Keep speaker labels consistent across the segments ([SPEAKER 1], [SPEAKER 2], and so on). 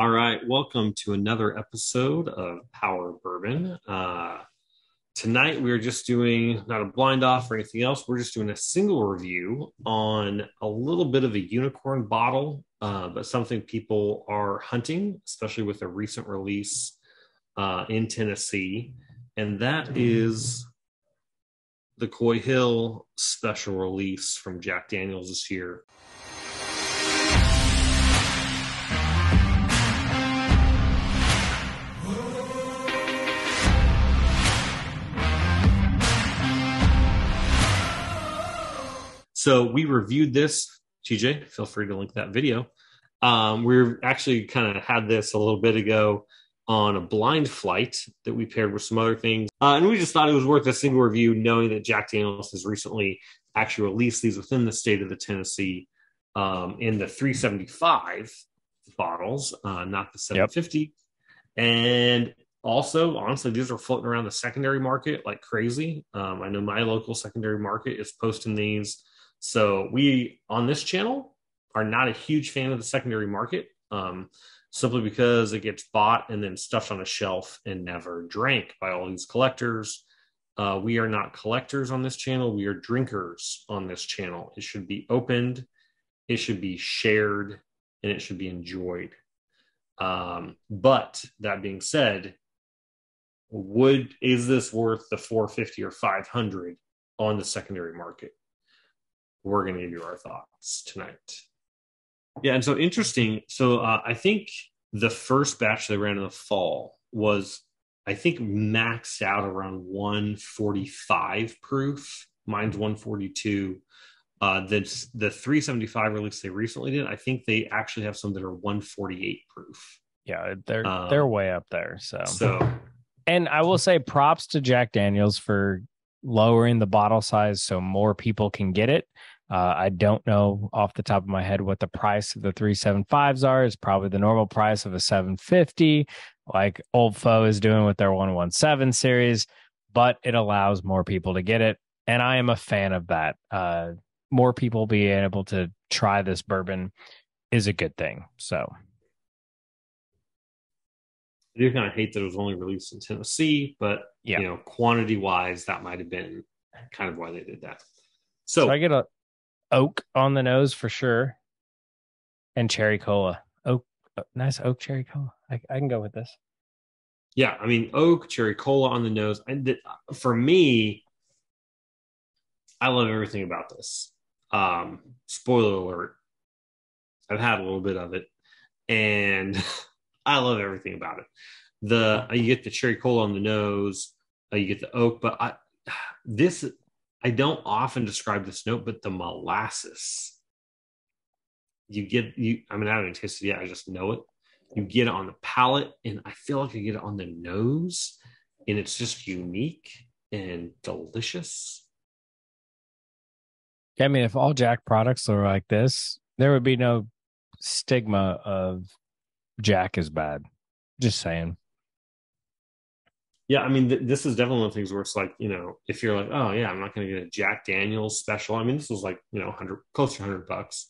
[SPEAKER 1] All right, welcome to another episode of Power Bourbon. Uh, tonight we are just doing not a blind off or anything else. We're just doing a single review on a little bit of a unicorn bottle, uh, but something people are hunting, especially with a recent release uh, in Tennessee, and that is the Coy Hill special release from Jack Daniels this year. So we reviewed this. TJ, feel free to link that video. Um, we actually kind of had this a little bit ago on a blind flight that we paired with some other things. Uh, and we just thought it was worth a single review, knowing that Jack Daniels has recently actually released these within the state of the Tennessee um, in the 375 bottles, uh, not the 750. Yep. And also, honestly, these are floating around the secondary market like crazy. Um, I know my local secondary market is posting these so we on this channel are not a huge fan of the secondary market, um, simply because it gets bought and then stuffed on a shelf and never drank by all these collectors. Uh, we are not collectors on this channel. We are drinkers on this channel. It should be opened, it should be shared, and it should be enjoyed. Um, but that being said, would is this worth the 450 or 500 on the secondary market? We're going to give you our thoughts tonight. Yeah, and so interesting. So uh, I think the first batch they ran in the fall was, I think, maxed out around 145 proof. Mine's 142. Uh, the the 375 release they recently did, I think they actually have some that are 148 proof.
[SPEAKER 2] Yeah, they're um, they're way up there. So
[SPEAKER 1] so,
[SPEAKER 2] and I will say props to Jack Daniels for lowering the bottle size so more people can get it. Uh, I don't know off the top of my head what the price of the 375s are. It's probably the normal price of a 750, like Old Foe is doing with their 117 series, but it allows more people to get it. And I am a fan of that. Uh, more people being able to try this bourbon is a good thing. So
[SPEAKER 1] I do kind of hate that it was only released in Tennessee, but yeah. you know, quantity wise, that might have been kind of why they did that.
[SPEAKER 2] So, so I get a oak on the nose for sure, and cherry cola. Oak, uh, nice oak cherry cola. I, I can go with this.
[SPEAKER 1] Yeah, I mean oak, cherry cola on the nose, and for me, I love everything about this. Um, spoiler alert: I've had a little bit of it, and I love everything about it. The you get the cherry cola on the nose, uh, you get the oak, but I this I don't often describe this note, but the molasses. You get you. I mean, I haven't tasted it yet. I just know it. You get it on the palate, and I feel like I get it on the nose, and it's just unique and delicious.
[SPEAKER 2] I mean, if all Jack products are like this, there would be no stigma of Jack is bad. Just saying.
[SPEAKER 1] Yeah, I mean, th- this is definitely one of the things where it's like, you know, if you're like, oh yeah, I'm not going to get a Jack Daniels special. I mean, this was like, you know, hundred close to hundred bucks.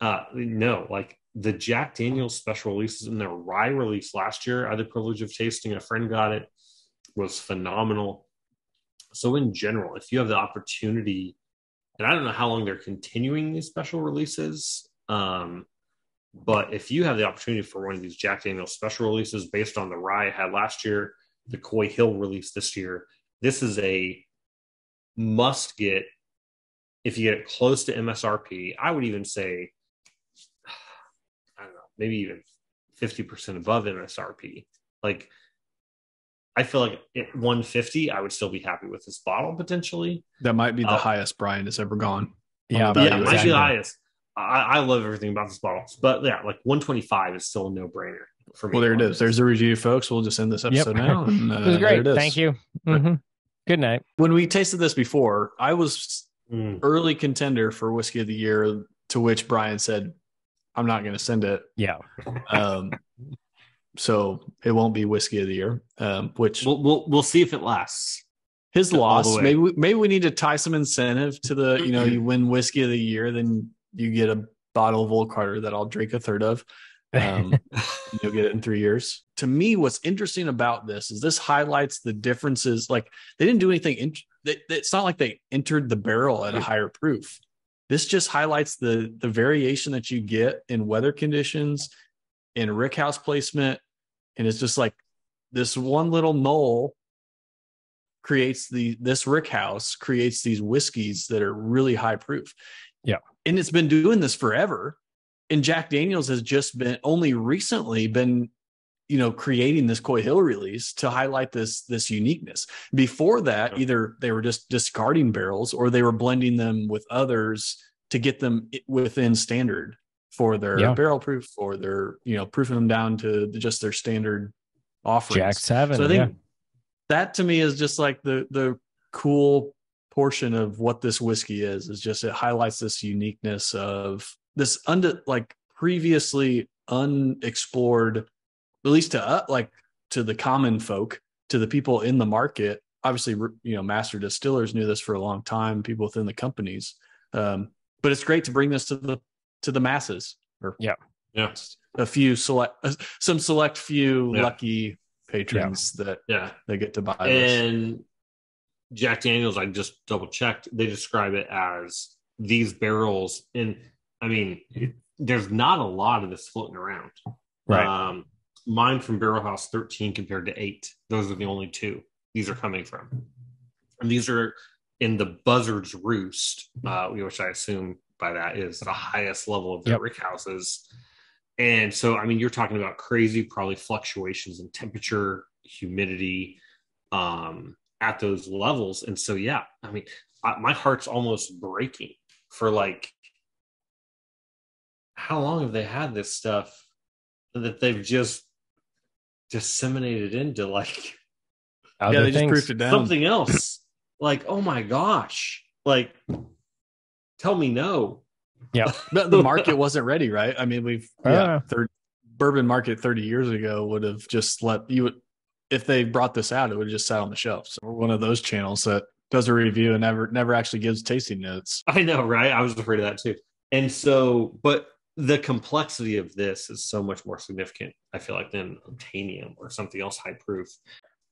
[SPEAKER 1] Uh, no, like the Jack Daniels special releases and their rye release last year, I had the privilege of tasting. A friend got it, was phenomenal. So in general, if you have the opportunity, and I don't know how long they're continuing these special releases, um, but if you have the opportunity for one of these Jack Daniels special releases based on the rye I had last year the Coy Hill release this year. This is a must get if you get it close to MSRP. I would even say, I don't know, maybe even 50% above MSRP. Like, I feel like at 150, I would still be happy with this bottle potentially.
[SPEAKER 3] That might be the uh, highest Brian has ever gone.
[SPEAKER 1] Yeah, yeah, it might be the highest. I, I love everything about this bottle, but yeah, like 125 is still a no brainer
[SPEAKER 3] for me. Well, there it is. There's a review, folks. We'll just end this episode yep. now.
[SPEAKER 2] And, uh, it was great. It Thank you. Mm-hmm. Good night.
[SPEAKER 3] When we tasted this before, I was mm. early contender for whiskey of the year. To which Brian said, "I'm not going to send it."
[SPEAKER 2] Yeah.
[SPEAKER 3] Um, so it won't be whiskey of the year. Um, which
[SPEAKER 1] we'll, we'll we'll see if it lasts.
[SPEAKER 3] His loss. Maybe we, maybe we need to tie some incentive to the. You know, you win whiskey of the year, then you get a bottle of Old Carter that I'll drink a third of. Um, you'll get it in three years. To me, what's interesting about this is this highlights the differences. Like they didn't do anything. In, it's not like they entered the barrel at a higher proof. This just highlights the the variation that you get in weather conditions, in rickhouse placement, and it's just like this one little mole creates the this rickhouse creates these whiskeys that are really high proof.
[SPEAKER 2] Yeah,
[SPEAKER 3] and it's been doing this forever. And Jack Daniels has just been only recently been you know creating this Coy Hill release to highlight this this uniqueness. Before that, either they were just discarding barrels or they were blending them with others to get them within standard for their yeah. barrel proof or their you know proofing them down to just their standard offerings.
[SPEAKER 2] Jack Seven.
[SPEAKER 3] So I
[SPEAKER 2] think yeah.
[SPEAKER 3] that to me is just like the the cool portion of what this whiskey is. Is just it highlights this uniqueness of this under like previously unexplored at least to uh, like to the common folk, to the people in the market. Obviously, you know, master distillers knew this for a long time. People within the companies, um, but it's great to bring this to the to the masses.
[SPEAKER 2] Or yeah,
[SPEAKER 1] yeah,
[SPEAKER 3] a few select, uh, some select few yeah. lucky patrons
[SPEAKER 1] yeah.
[SPEAKER 3] that
[SPEAKER 1] yeah
[SPEAKER 3] they get to buy.
[SPEAKER 1] And
[SPEAKER 3] this.
[SPEAKER 1] Jack Daniels, I just double checked. They describe it as these barrels, and I mean, there's not a lot of this floating around.
[SPEAKER 2] Right.
[SPEAKER 1] Um, mine from Barrel House 13 compared to eight. Those are the only two these are coming from. And these are in the Buzzard's Roost, uh, which I assume by that is the highest level of the yep. rick houses. And so, I mean, you're talking about crazy, probably fluctuations in temperature, humidity um, at those levels. And so, yeah, I mean, I, my heart's almost breaking for like, how long have they had this stuff that they've just disseminated into like
[SPEAKER 3] Other yeah, they things. just proofed it down.
[SPEAKER 1] Something else. like, oh my gosh. Like tell me no.
[SPEAKER 2] Yeah.
[SPEAKER 3] the market wasn't ready, right? I mean, we've uh, yeah, third bourbon market 30 years ago would have just let you would if they brought this out, it would have just sat on the shelf. So we're one of those channels that does a review and never never actually gives tasting notes.
[SPEAKER 1] I know, right? I was afraid of that too. And so, but the complexity of this is so much more significant, I feel like, than obtainium or something else high proof.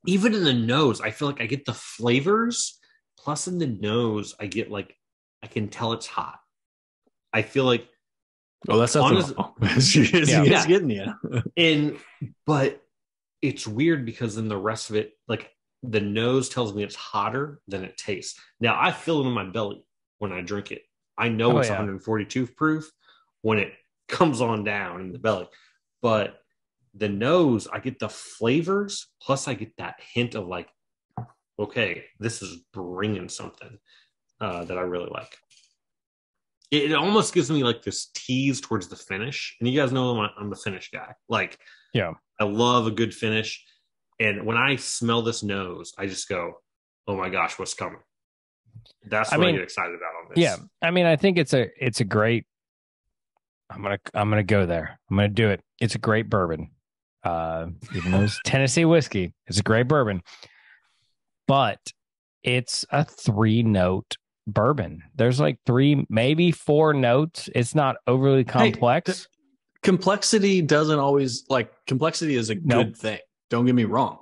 [SPEAKER 1] Even in the nose, I feel like I get the flavors, plus in the nose, I get like, I can tell it's hot. I feel like.
[SPEAKER 3] Oh, that's not honest, yeah. yeah. getting you.
[SPEAKER 1] and, but it's weird because then the rest of it, like the nose tells me it's hotter than it tastes. Now I feel it in my belly when I drink it. I know oh, it's yeah. 142 proof when it comes on down in the belly. But the nose, I get the flavors, plus I get that hint of like, okay, this is bringing something uh, that I really like. It, it, almost gives me like this tease towards the finish. And you guys know I'm, I'm the finish guy. Like,
[SPEAKER 2] yeah,
[SPEAKER 1] I love a good finish. And when I smell this nose, I just go, oh my gosh, what's coming? That's what I, mean, I get excited about on this.
[SPEAKER 2] Yeah. I mean, I think it's a it's a great I'm gonna I'm gonna go there. I'm gonna do it. It's a great bourbon. Uh, even though it's Tennessee whiskey, it's a great bourbon, but it's a three note bourbon. There's like three, maybe four notes. It's not overly complex. Hey,
[SPEAKER 3] complexity doesn't always like complexity is a nope. good thing. Don't get me wrong.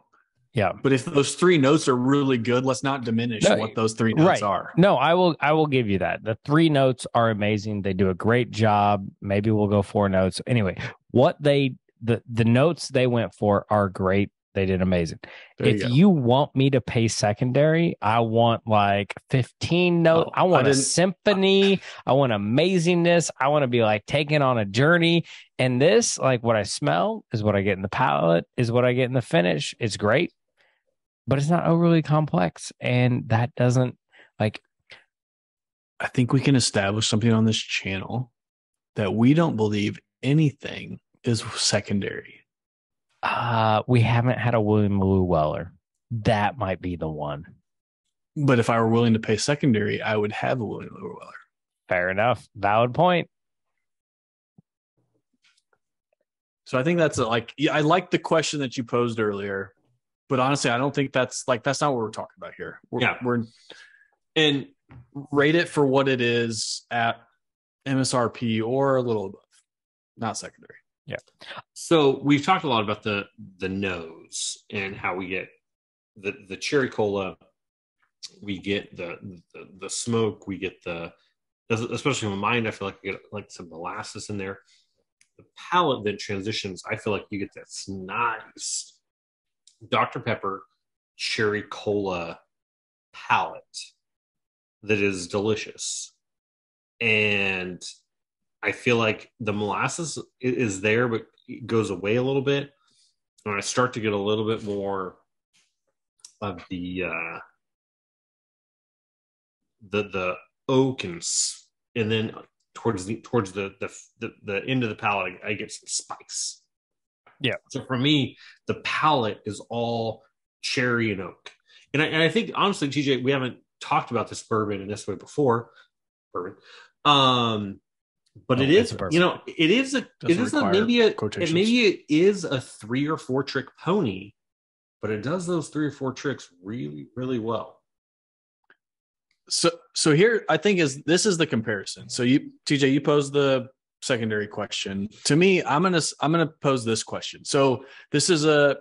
[SPEAKER 2] Yeah.
[SPEAKER 3] But if those three notes are really good, let's not diminish no, what those three notes right. are.
[SPEAKER 2] No, I will I will give you that. The three notes are amazing. They do a great job. Maybe we'll go four notes. Anyway, what they the the notes they went for are great. They did amazing. There if you, you, want me to pay secondary, I want like 15 notes. Oh, I want I a symphony. I want amazingness. I want to be like taken on a journey. And this, like what I smell is what I get in the palate, is what I get in the finish. It's great but it's not overly complex. And that doesn't like.
[SPEAKER 3] I think we can establish something on this channel that we don't believe anything is secondary.
[SPEAKER 2] Uh, we haven't had a William Larue Weller. That might be the one.
[SPEAKER 3] But if I were willing to pay secondary, I would have a William Larue Weller.
[SPEAKER 2] Fair enough. Valid point.
[SPEAKER 3] So I think that's a, like I like the question that you posed earlier but honestly, I don't think that's like that's not what we're talking about here. We're,
[SPEAKER 1] yeah,
[SPEAKER 3] we're and rate it for what it is at MSRP or a little above, not secondary.
[SPEAKER 2] Yeah.
[SPEAKER 1] So we've talked a lot about the the nose and how we get the the cherry cola, we get the the, the smoke, we get the especially in mind. I feel like I get like some molasses in there. The palate then transitions. I feel like you get this nice Dr Pepper cherry cola palate that is delicious, and I feel like the molasses is there, but it goes away a little bit. And I start to get a little bit more of the uh, the the oak and and then towards the towards the the the, the end of the palate, I, I get some spice.
[SPEAKER 2] Yeah.
[SPEAKER 1] So for me, the palate is all cherry and oak, and I, and I think honestly, TJ, we haven't talked about this bourbon in this way before. Bourbon. Um, but
[SPEAKER 2] No, it's
[SPEAKER 1] is you know it is a it a maybe a it, maybe it is a three or four trick pony but it does those three or four tricks really really well.
[SPEAKER 3] So so here i think is this is the comparison. So you tj you posed the secondary question. To me i'm gonna i'm gonna pose this question. So this is a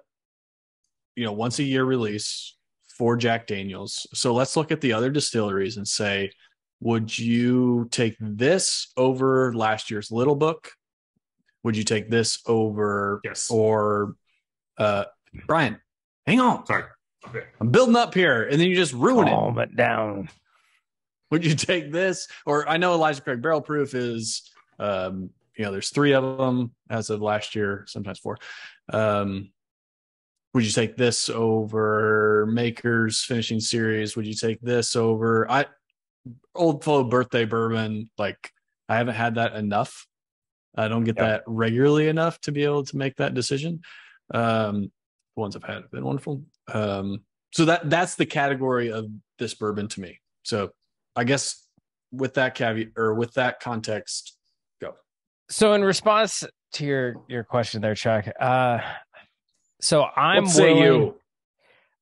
[SPEAKER 3] you know once a year release for jack daniels. So let's look at the other distilleries and say would you take this over last year's little book? Would you take this over
[SPEAKER 1] yes.
[SPEAKER 3] or uh brian hang on.
[SPEAKER 1] Sorry. Okay.
[SPEAKER 3] I'm building up here and then you just ruin it.
[SPEAKER 2] Calm it down.
[SPEAKER 3] would you take this? Or i know elijah craig barrel proof is um you know there's three of them as of last year sometimes four. Um would you take this over makers finishing series? Would you take this over? I old fellow birthday bourbon like i haven't had that enough i don't get
[SPEAKER 2] Yeah.
[SPEAKER 3] that regularly enough to be able to make that decision um the ones i've had have been wonderful um so that that's the category of this bourbon to me so I guess with that caveat or with that context, go.
[SPEAKER 2] So in response to your your question there, Chuck, uh so I'm
[SPEAKER 3] what
[SPEAKER 2] willing,
[SPEAKER 3] you?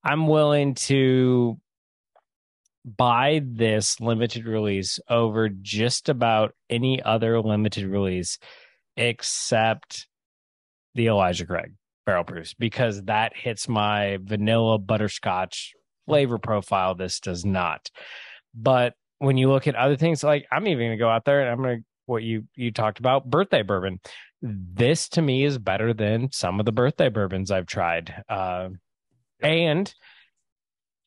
[SPEAKER 2] I'm willing to buy this limited release over just about any other limited release except the Elijah Craig barrel proofs because that hits my vanilla butterscotch flavor profile. This does not. But when you look at other things, like I'm even gonna go out there and I'm gonna what you you talked about birthday bourbon. This to me is better than some of the birthday bourbons I've tried. Uh, and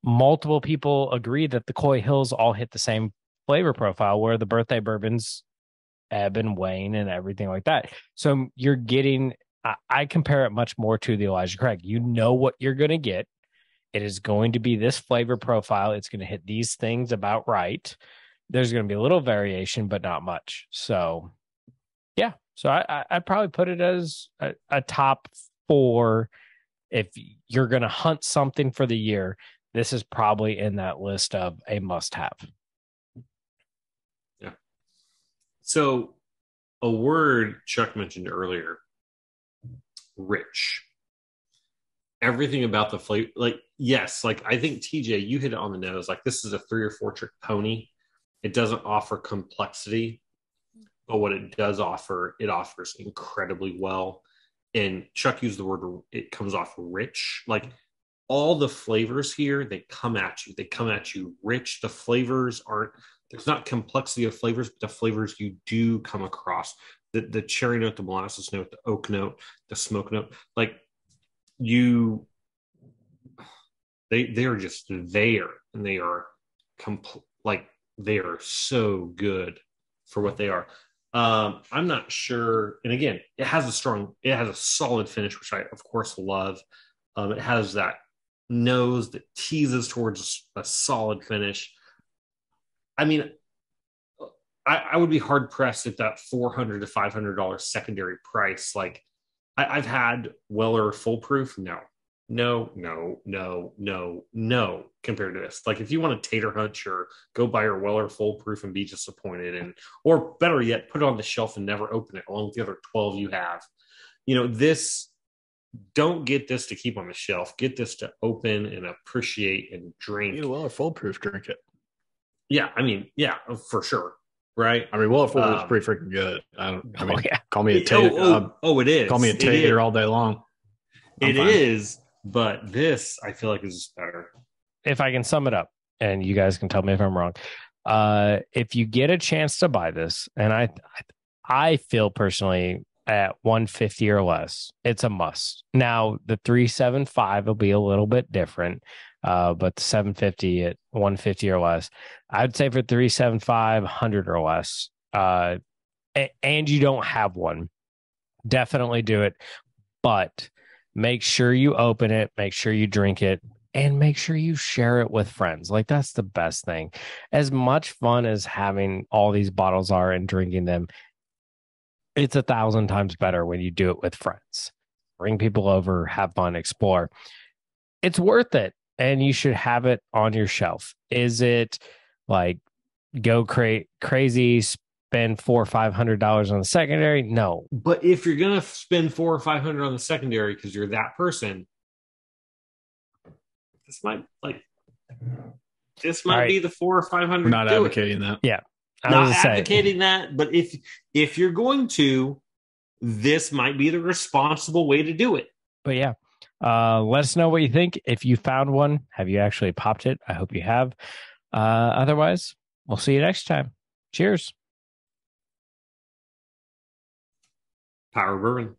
[SPEAKER 2] multiple people agree that the Coy Hills all hit the same flavor profile where the birthday bourbons ebb and wane and everything like that. So you're getting I, I compare it much more to the Elijah Craig. You know what you're going to get. It is going to be this flavor profile. It's going to hit these things about right. There's going to be a little variation, but not much. So, yeah. So I, I I'd probably put it as a, a top four. If you're going to hunt something for the year, this is probably in that list of a must-have. Yeah.
[SPEAKER 1] So a word chuck mentioned earlier rich everything about the flavor like yes like i think tj you hit it on the nose like this is a three or four trick pony it doesn't offer complexity but what it does offer it offers incredibly well and chuck used the word it comes off rich like all the flavors here they come at you. They come at you rich. The flavors aren't there's not complexity of flavors but the flavors you do come across. The, the cherry note the molasses note the oak note the smoke note like you they they are just there and they are compl- like they are so good for what they are. Um i'm not sure and again it has a strong it has a solid finish which i of course love. Um it has that nose that teases towards a solid finish i mean i, I would be hard pressed at that 400 to 500 dollar secondary price like I, i've had weller full proof no no, no, no, no, no, compared to this. Like if you want to tater hunt, sure, go buy your Weller full proof and be disappointed. And or better yet, put it on the shelf and never open it along with the other 12 you have. You know, this don't get this to keep on the shelf. Get this to open and appreciate and drink.
[SPEAKER 3] Need a Weller full proof drink it.
[SPEAKER 1] Yeah, I mean, yeah, for sure. right?
[SPEAKER 3] I mean, Will Fuller is
[SPEAKER 1] Um,
[SPEAKER 3] pretty freaking good. I don't. I mean,
[SPEAKER 2] oh yeah,
[SPEAKER 3] call me a
[SPEAKER 1] oh,
[SPEAKER 3] tater.
[SPEAKER 1] oh,
[SPEAKER 3] uh,
[SPEAKER 1] oh, it is.
[SPEAKER 3] call me a
[SPEAKER 1] It
[SPEAKER 3] tater all day long. I'm
[SPEAKER 1] It
[SPEAKER 3] fine.
[SPEAKER 1] is, but this I feel like is just better.
[SPEAKER 2] if I can sum it up, and you guys can tell me if I'm wrong. Uh, if you get a chance to buy this, and I, I feel personally at 150 or less, it's a must. Now the 375 will be a little bit different, uh, but the 750 at 150 or less, I'd say for 375, 100 or less, uh, and you don't have one, definitely do it. But make sure you open it, make sure you drink it, and make sure you share it with friends. Like that's the best thing. As much fun as having all these bottles are and drinking them, it's a thousand times better when you do it with friends. Bring people over, have fun, explore. It's worth it. And you should have it on your shelf. Is it like go cra- crazy, spend four or five hundred dollars on the secondary? No.
[SPEAKER 1] But if you're gonna spend four or five hundred on the secondary because you're that person, this might like this might
[SPEAKER 2] All right.
[SPEAKER 1] be the four or five hundred.
[SPEAKER 3] We're not
[SPEAKER 1] do it.
[SPEAKER 3] advocating that.
[SPEAKER 2] I
[SPEAKER 1] not
[SPEAKER 2] gonna say,
[SPEAKER 1] advocating that, but if if you're going to, this might be the responsible way to do it.
[SPEAKER 2] but yeah uh let us know what you think. If you found one have you actually popped it? I hope you have. Uh otherwise we'll see you next time. Cheers.
[SPEAKER 1] Power burn.